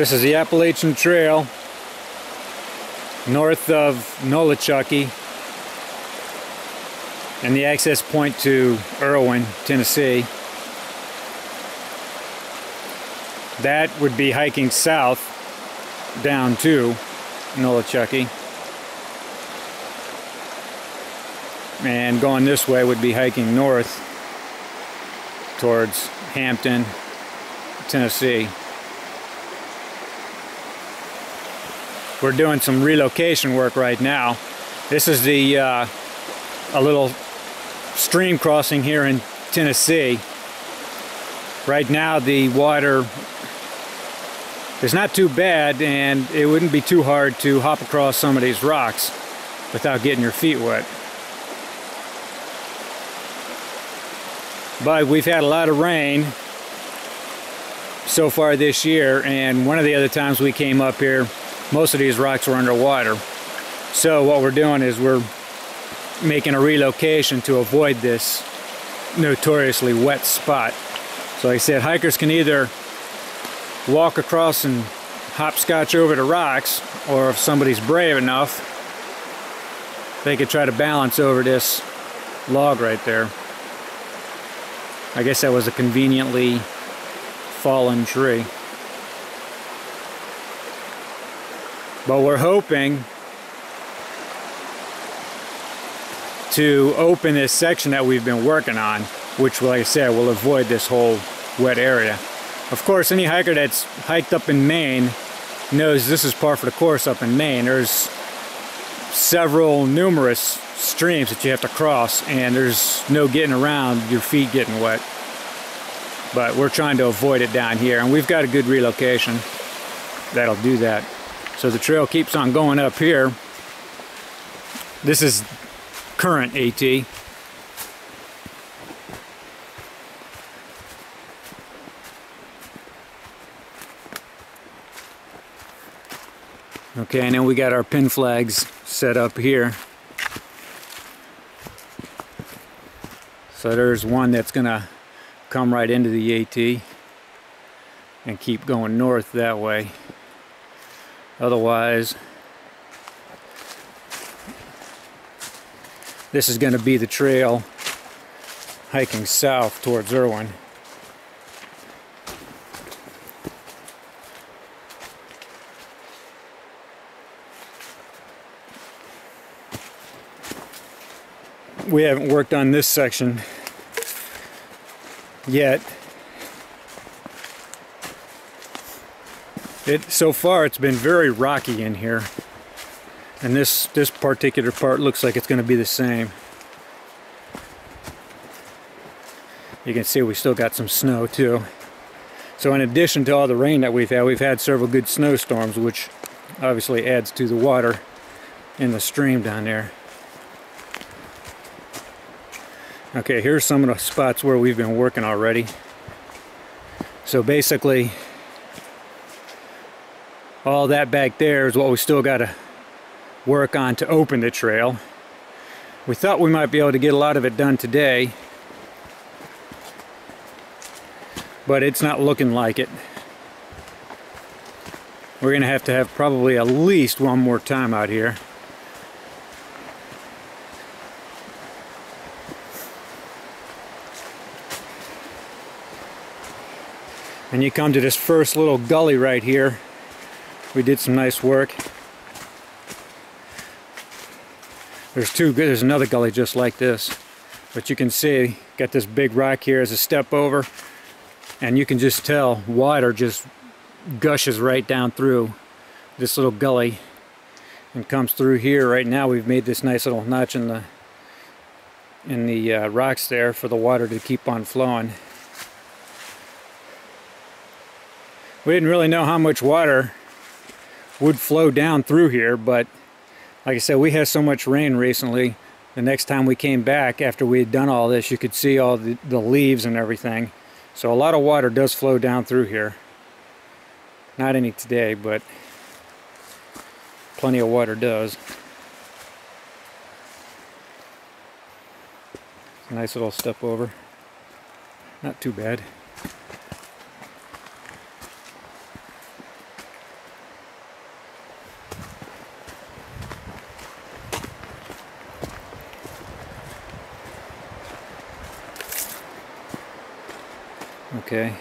This is the Appalachian Trail north of Nolichucky and the access point to Erwin, Tennessee. That would be hiking south down to Nolichucky. And going this way would be hiking north towards Hampton, Tennessee. We're doing some relocation work right now. This is the uh, a little stream crossing here in Tennessee. Right now the water is not too bad and it wouldn't be too hard to hop across some of these rocks without getting your feet wet. But we've had a lot of rain so far this year and one of the other times we came up here most of these rocks were underwater. So what we're doing is we're making a relocation to avoid this notoriously wet spot. So like I said, hikers can either walk across and hopscotch over the rocks, or if somebody's brave enough, they could try to balance over this log right there. I guess that was a conveniently fallen tree. But we're hoping to open this section that we've been working on, which, like I said, will avoid this whole wet area. Of course, any hiker that's hiked up in Maine knows this is par for the course up in Maine. There's several numerous streams that you have to cross and there's no getting around your feet getting wet. But we're trying to avoid it down here and we've got a good relocation that'll do that. So the trail keeps on going up here. This is current AT. Okay, and then we got our pin flags set up here. So there's one that's gonna come right into the AT and keep going north that way. Otherwise, this is going to be the trail hiking south towards Erwin. We haven't worked on this section yet It so far it's been very rocky in here. And this this particular part looks like it's going to be the same. You can see we still got some snow too. So in addition to all the rain that we've had, we've had several good snowstorms, which obviously adds to the water in the stream down there. Okay, here's some of the spots where we've been working already. So basically, all that back there is what we still got to work on to open the trail. We thought we might be able to get a lot of it done today, but it's not looking like it. We're going to have to have probably at least one more time out here. And you come to this first little gully right here we did some nice work. There's two, there's another gully just like this. But you can see, got this big rock here as a step over. And you can just tell water just gushes right down through this little gully and comes through here. Right now we've made this nice little notch in the in the uh, rocks there for the water to keep on flowing. We didn't really know how much water would flow down through here, but like I said, we had so much rain recently. The next time we came back after we had done all this, you could see all the, the leaves and everything. So a lot of water does flow down through here. Not any today, but plenty of water does. Nice little step over. Not too bad. Okay.